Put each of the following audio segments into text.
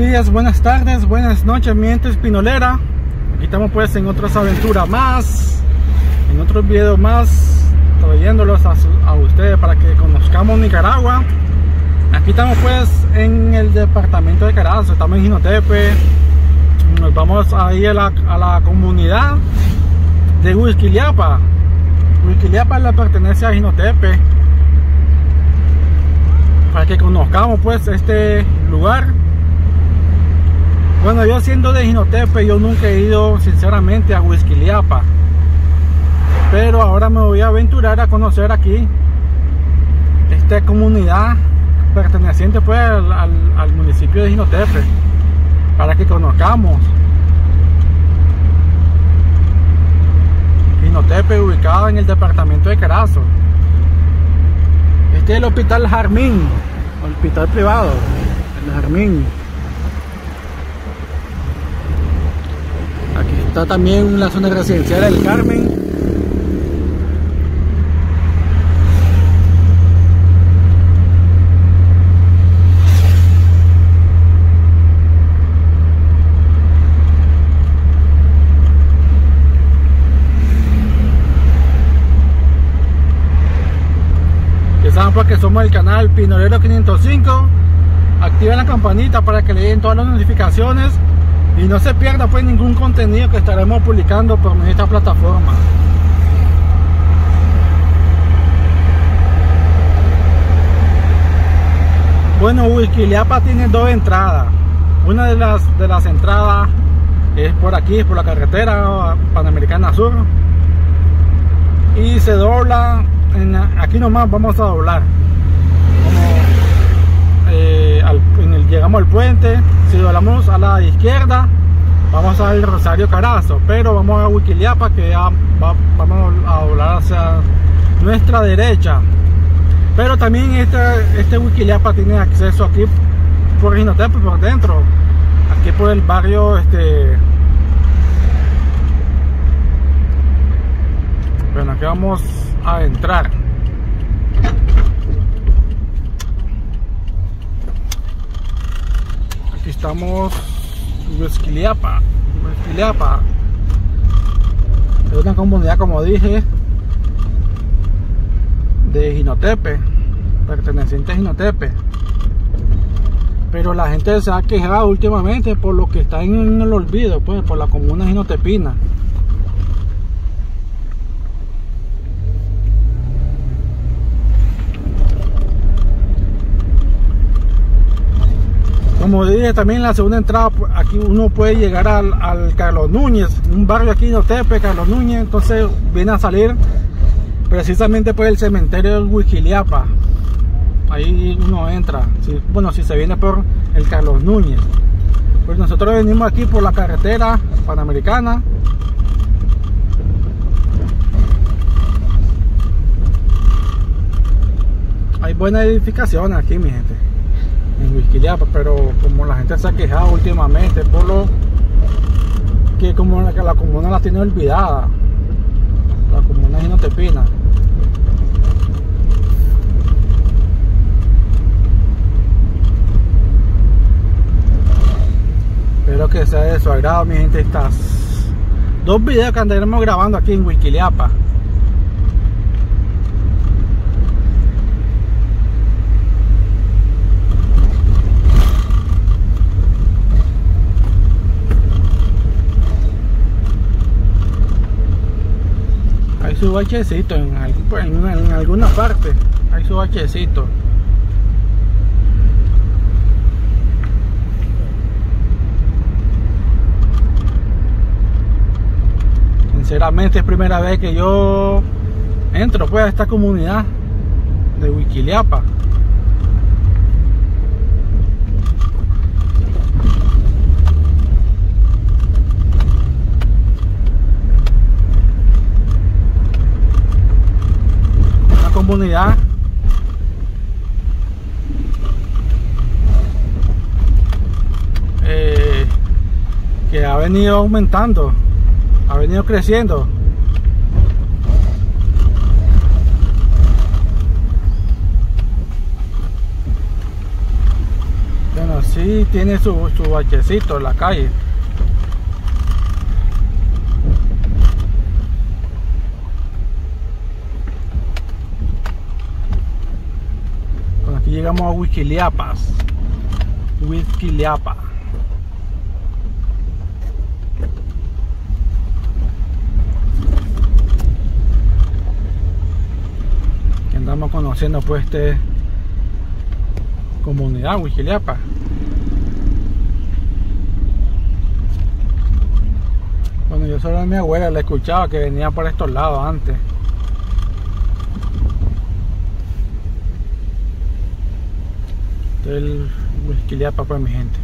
días, buenas tardes, buenas noches, mi gente espinolera. Aquí estamos pues en otras aventuras más, en otros videos más, trayéndolos a, ustedes para que conozcamos Nicaragua. Aquí estamos pues en el departamento de Carazo, estamos en Jinotepe. Nos vamos ahí a la, a la comunidad de Huizquiliapa. Huizquiliapa le pertenece a Jinotepe. Para que conozcamos pues este lugar bueno, yo siendo de Jinotepe, yo nunca he ido sinceramente a Huizquiliapa. Pero ahora me voy a aventurar a conocer aquí esta comunidad perteneciente pues al, municipio de Jinotepe. Para que conozcamos. Jinotepe ubicado en el departamento de Carazo. Este es el hospital Jarmín, hospital privado, el Jarmín. Aquí está también la zona residencial del Carmen. Ya saben pues que somos el canal Pinolero 505. Activen la campanita para que le den todas las notificaciones y no se pierda pues ningún contenido que estaremos publicando por esta plataforma. Bueno Huizquiliapa tiene dos entradas. Una de las de las entradas es por aquí por la carretera panamericana sur. Y se dobla en, aquí nomás vamos a doblar Como, eh, al, en el, llegamos al puente si doblamos a la izquierda. Vamos al Rosario Carazo pero vamos a Huizquiliapa que ya va, vamos a doblar hacia nuestra derecha. Pero también este, este tiene acceso aquí por Jinotepe por dentro. Aquí por el barrio este bueno aquí vamos a entrar estamos Huizquiliapa Huizquiliapa es una comunidad como dije de Jinotepe perteneciente a Jinotepe. Pero la gente se ha quejado últimamente por lo que está en el olvido pues por la comuna jinotepina como dije también la segunda entrada aquí uno puede llegar al, Carlos Núñez un barrio aquí en Otepe, Carlos Núñez entonces viene a salir precisamente por el cementerio del Huizquiliapa ahí uno entra bueno si se viene por el Carlos Núñez. Pues nosotros venimos aquí por la carretera panamericana. Hay buena edificación aquí mi gente en Huizquiliapa, pero como la gente se ha quejado últimamente por lo que como la, la comuna la tiene olvidada, la comuna de Jinotepina. Espero que sea de su agrado mi gente estas dos videos que andaremos grabando aquí en Huizquiliapa. Su bachecito en, en, una, en, alguna parte. Hay su bachecito. Sinceramente es primera vez que yo entro pues a esta comunidad de Huizquiliapa comunidad eh, que ha venido aumentando ha venido creciendo bueno sí tiene su, su bachecito en la calle. Llegamos a Huichiliapas. Huichiliapa. Andamos conociendo pues este comunidad Huichiliapa. Bueno, yo solo a mi abuela la escuchaba que venía por estos lados antes. Este es el Huichiliapa pues mi gente.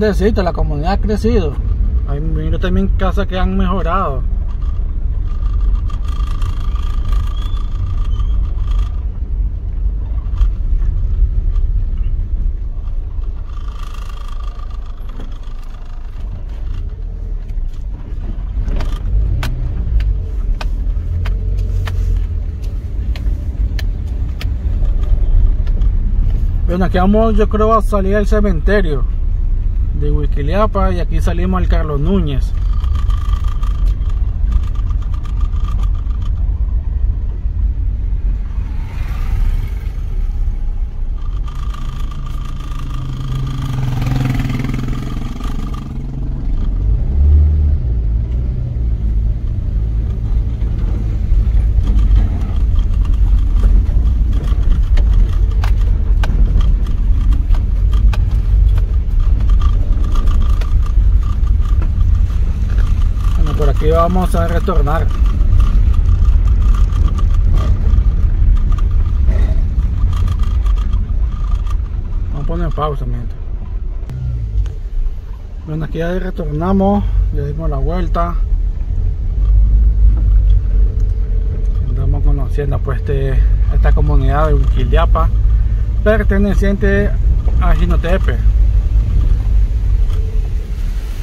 Está grandecito, la comunidad ha crecido. Hay miro también casas que han mejorado. Bueno, aquí vamos yo creo a salir al cementerio de Huiquiliapa y aquí salimos al Carlos Núñez. Bueno, por aquí vamos a retornar. Vamos a poner pausa mientras. Bueno, aquí ya retornamos, ya dimos la vuelta. Andamos conociendo pues este, esta comunidad de Uquiliapa perteneciente a Jinotepe.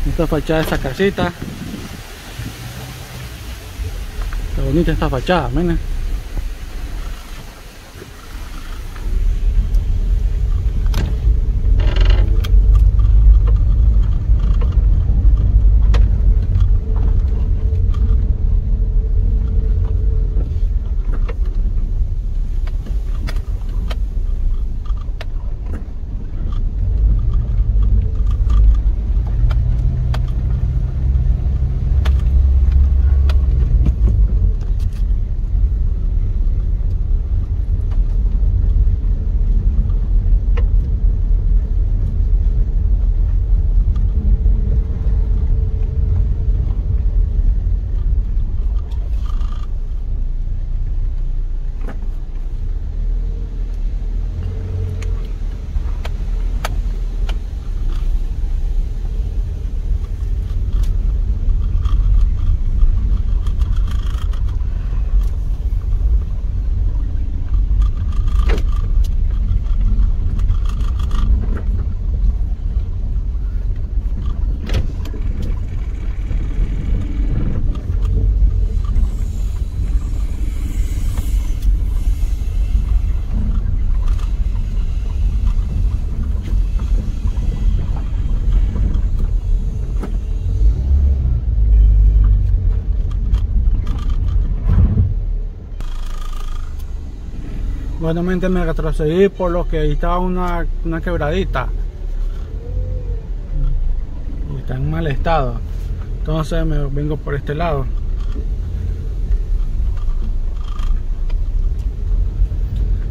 Esta fachada de esta casita. นี่จะทาฝาจ้าไหมนะ Buenamente me retrocedí por lo que ahí estaba una, una quebradita. Y está en mal estado. Entonces me vengo por este lado.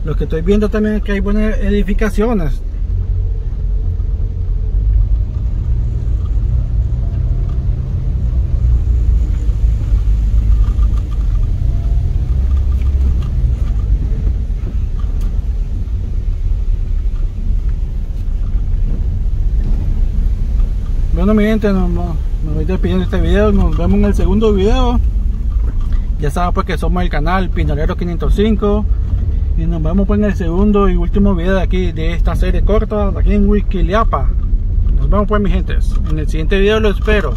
Lo que estoy viendo también es que hay buenas edificaciones. Bueno mi gente, nos, me voy despidiendo de este video. Nos vemos en el segundo video. Ya saben pues que somos el canal Pinolero 505. Y nos vemos pues en el segundo y último video de aquí de esta serie corta aquí en Wikiliapa. Nos vemos pues mi gentes. En el siguiente video lo espero.